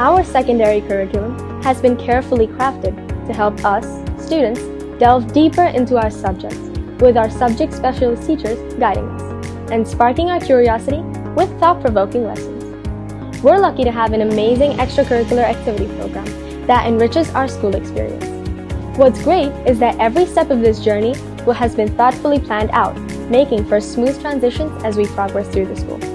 Our secondary curriculum has been carefully crafted to help us, students, delve deeper into our subjects with our subject specialist teachers guiding us and sparking our curiosity with thought provoking lessons. We're lucky to have an amazing extracurricular activity program that enriches our school experience. What's great is that every step of this journey has been thoughtfully planned out, making for smooth transitions as we progress through the school.